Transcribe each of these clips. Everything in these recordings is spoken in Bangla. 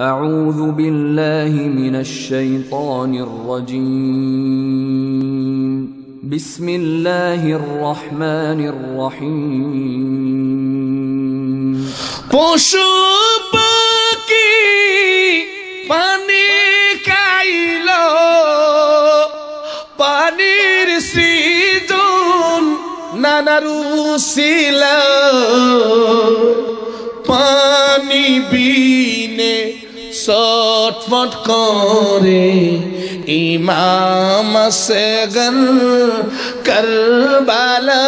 أعوذ بالله من الشيطان الرجيم بسم الله الرحمن الرحيم পশু পাখি পানি খাইল পানির সৃজন নানারুশিল পানি ছটফট করে ইমাম সেগন করবালা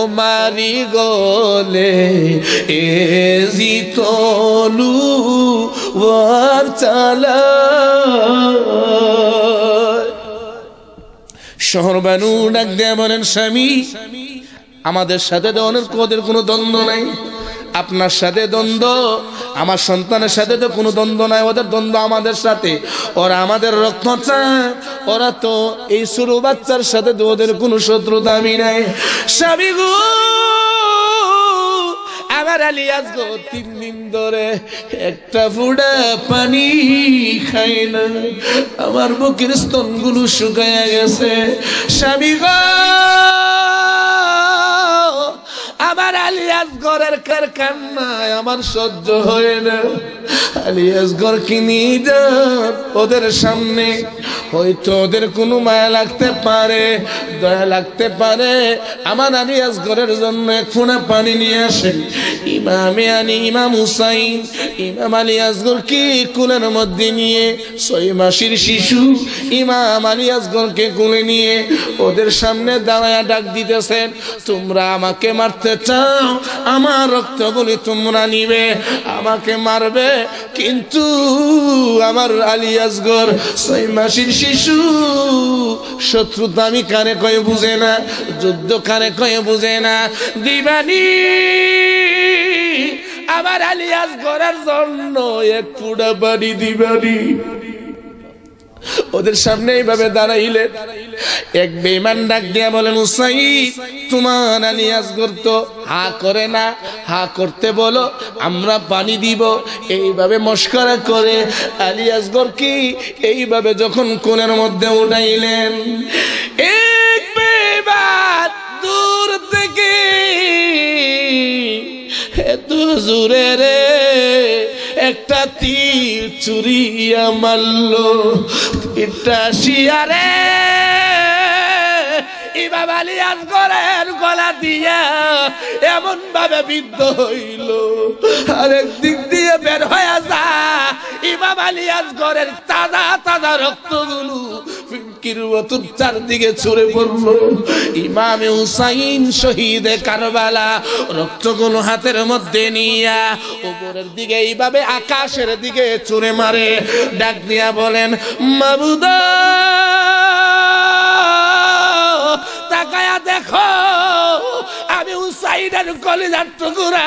তোমারি গলে, এ জিতলু ওয়ার চালা শহর বানু ডাক দেয়া বলেন, স্বামী, আমাদের সাথে তো অনেক ওদের কোনো দ্বন্দ্ব নাই। আপনার সাথে দ্বন্দ্ব, আমার সন্তানের সাথে তো কোনো দ্বন্দ্ব নাই, ওদের দ্বন্দ্ব আমাদের সাথে। ওরা আমাদের রক্ত চায় ওরা তো এই শুরু বাচ্চার সাথে তো ওদের কোনো শত্রুতা আমি নাই। স্বামী গো, আমার আলিয়াস গো তিন দিন ধরে একটা ফুডা পানি খাই না। আমার বুকের স্তনগুলো শুকাইয়া গেছে। স্বামী গো, আমার আলিয়াস ঘরের কারখানায় আমার সহ্য হয় না। আলিয়াস ঘর কিনি ওদের সামনে হয়তো ওদের কোনো মায়া লাগতে পারে, দয়া লাগতে পারে। আমার আলিয়াস ঘরের জন্য ফোনা পানি নিয়ে আসেন ইমামে আনি ইমাম হুসাইন, ইমাম আলিয়াস ঘর কি কুলের মধ্যে নিয়ে, ছয় মাসের শিশু ইমাম আলিয়াস ঘরকে কুলে নিয়ে ওদের সামনে দাঁড়ায় ডাক দিতেছেন, তোমরা আমাকে মারতে চাও, আমার রক্ত রক্তগুলি তোমরা নিবে, আমাকে মারবে। কিন্তু আমার আলিয়াসগর ছয় মাসের শিশু শত্রুতা আমি কানে কয়ে বুঝে না, যুদ্ধ কানে কয়ে বুঝে না। দিবানি, আমার আলিয়াস করার জন্য এক পুরা বাড়ি দিবানি। ওদের সামনে এইভাবে দাঁড়াইলে এক বেমান ডাক দিয়া বলেন উসাই তোমার আলিয়াস করতো হা করে না, হা করতে বলো, আমরা পানি দিব, এইভাবে মস্করা করে আলিয়াসগর কি এইভাবে যখন কোণের মধ্যে উঠাইলেন, এক বেমান দূর থেকে, এত জোরে রে একটা তীর চুরিয়া মারল তীরটা শিয়ারে। ইমাম আলী আসগরের গলা দিয়া এমন ভাবে বিদ্ধ হইল। আরেক দিক দিয়ে বের হয়ে যা। ইমাম আসগরের তাজা তাজা রক্তগুলো কিরুয়াতুর চারদিকে ছড়ে পড়ল। ইমামে হুসাইন শহীদে কারবালা, রক্তগুলো হাতের মধ্যে নিয়া উপরের দিকে এইভাবে আকাশের দিকে চুরে মারে। ডাক দিয়া বলেন, মাবুদা, তাকায়া দেখো, আমি হুসাইনের কলিজার টুকুরা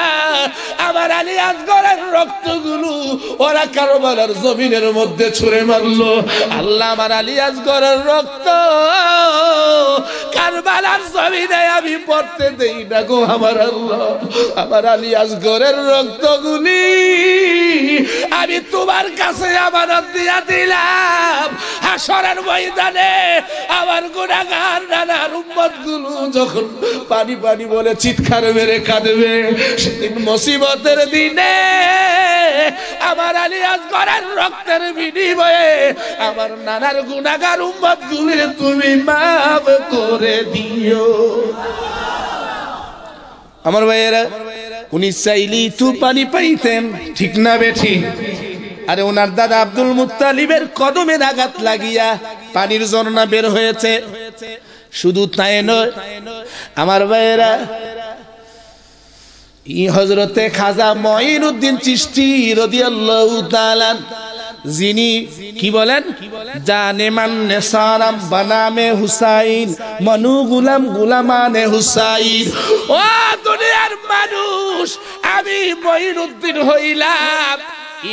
আমার আলী আসগরের রক্তগুলো ওরা কারবালার জমিনের মধ্যে ছুঁড়ে মারলো। আল্লাহ আমার আলী আসগরের রক্ত, কারবালার জমিনে আমি পড়তে দেই না গো আমার আল্লাহ। আমার আলী আসগরের রক্তগুলি আমি তোমার কাছে আমানত দিয়া দিলাম। হাসরের ময়দানে আমার গুণাগার নানার উম্মতগুলো যখন পানি পানি বলে চিৎকার মেরে কাঁদবে, সেদিন মুসিবতের দিনে আমার আলিয়াস করার রক্তের বিনিময়ে আমার নানার গুণাগার উম্মত গুলির তুমি মাফ করে দিও। আমার ভাইয়েরা, উনি চাইলেই তো পানি পাইতেন, ঠিক না বেঠি? আরে ওনার দাদা আব্দুল মুত্তালিবের কদমের আঘাত লাগিয়া পানির ঝর্ণা বের হয়েছে। শুধু তাই নয়, আমার ভাইয়েরা হজরতে খাজা মঈনুদ্দিন চিশতি রাদিয়াল্লাহু তাআলা যিনি কি বলেন? জানে মান্নে সারাম বানামে হুসাইন, মনু গুলাম গুলামানে হুসাইন। ও দুনিয়ার মানুষ, আমি মঈনুদ্দিন হইলাম,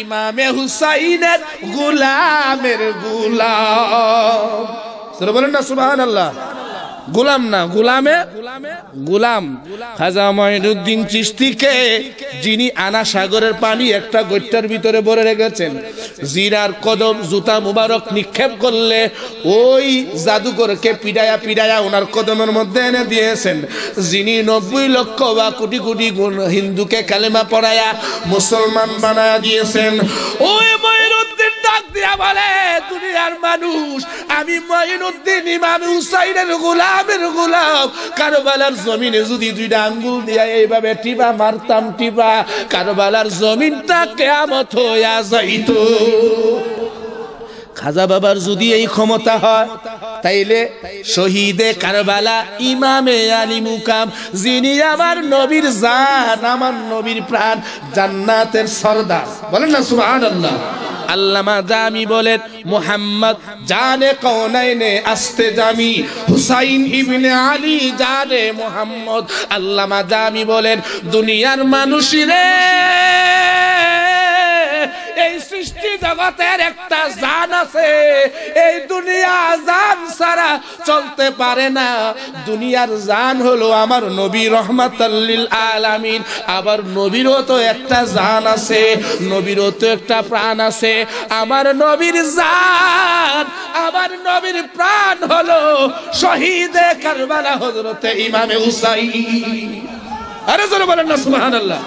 ইমামে হুসাইনের গুলামের গুলাম। বলেন না, সুবহানাল্লাহ। গুলাম না, গুলামে? গুলাম। খাজা মঈনুদ্দিন চিস্তিকে যিনি আনা সাগরের পানি একটা গৈত্যার ভিতরে ভরে রেখেছেন, জিরার কদম, জুতা মুবারক নিক্ষেপ করলে ওই জাদুকরকে পিডায়া পিডায়া ওনার কদমের মধ্যে এনে দিয়েছেন। যিনি নব্বই লক্ষ বা কোটি কোটি হিন্দুকে কালেমা পড়ায়া মুসলমান বানায়া দিয়েছেন। ওই ডাক দিয়া বলে, দুনিয়ার মানুষ, আমি মঈনুদ্দিন ইমাম হুসাইনের গোলামের গোলাম। কারবালার জমিনে যদি দুইটা আঙ্গুল দিয়া এইভাবে টিপা, মারতাম টিপা, কারবালার জমিনটা কেয়ামত হইয়া যাইতো। খাজা বাবার যদি এই ক্ষমতা হয়, তাইলে শহীদে কারবালা ইমামে আলী মুকাম, যিনি আমার নবীর জান, আমার নবীর প্রাণ, জান্নাতের সর্দার। বলেন না সুবহানাল্লাহ। আল্লামা জামি বলেন, মুহাম্মদ জানে কৌনাইনে আস্তে জামি, হুসাইন ইবনে আলী জানে মুহাম্মদ। আল্লামা জামি বলেন, দুনিয়ার মানুষিরে এই সৃষ্টি জগতের একটা আছে। এই দুনিয়া জান ছাড়া চলতে পারে না। দুনিয়ার জান হলো আমার নবী রহমাতাল্লিল আলামিন। আবার নবীরও তো একটা জান আছে, নবীরও তো একটা প্রাণ আছে। আমার নবীর জান, আমার নবীর প্রাণ হলো শহীদে কারবালা হজরতে ইমামে হুসাইন। আরে জোরে বলেন না, সুবহানাল্লাহ।